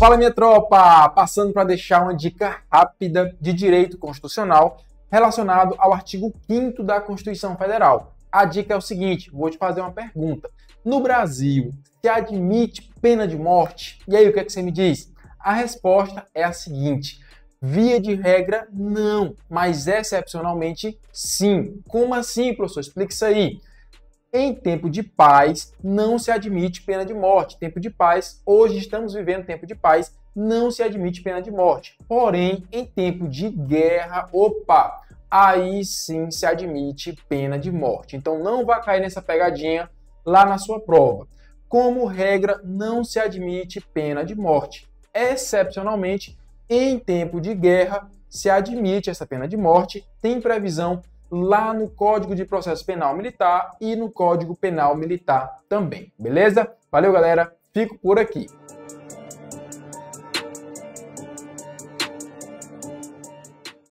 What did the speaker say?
Fala minha tropa! Passando para deixar uma dica rápida de direito constitucional relacionado ao artigo 5 da Constituição Federal. A dica é o seguinte: vou te fazer uma pergunta. No Brasil, se admite pena de morte? E aí, o que, é que você me diz? A resposta é a seguinte: via de regra, não, mas excepcionalmente, sim. Como assim, professor? Explique isso aí. Em tempo de paz, não se admite pena de morte. Tempo de paz, hoje estamos vivendo tempo de paz, não se admite pena de morte. Porém, em tempo de guerra, opa, aí sim se admite pena de morte. Então não vá cair nessa pegadinha lá na sua prova. Como regra, não se admite pena de morte. Excepcionalmente, em tempo de guerra, se admite essa pena de morte, tem previsão lá no Código de Processo Penal Militar e no Código Penal Militar também, beleza? Valeu, galera. Fico por aqui.